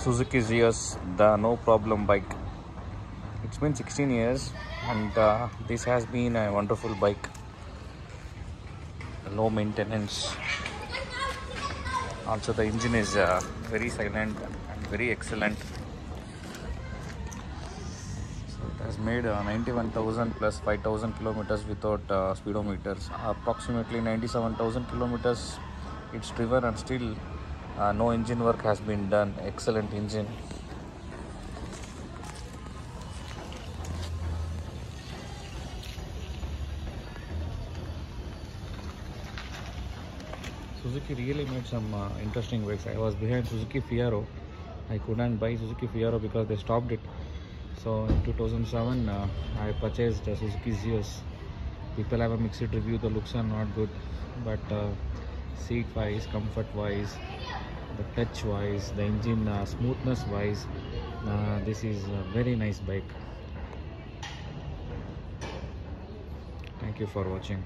Suzuki Zeus, the no problem bike. It's been 16 years and uh, this has been a wonderful bike. Low maintenance. Also, the engine is uh, very silent and very excellent. So it has made uh, 91,000 plus 5,000 kilometers without uh, speedometers. Approximately 97,000 kilometers it's driven and still uh, no engine work has been done. Excellent engine. Suzuki really made some uh, interesting bikes. I was behind Suzuki Fiero. I couldn't buy Suzuki Fiero because they stopped it. So in 2007, uh, I purchased a Suzuki Zeus. People have a mixed review. The looks are not good, but uh, seat wise, comfort wise, the touch wise, the engine uh, smoothness wise, uh, this is a very nice bike. Thank you for watching.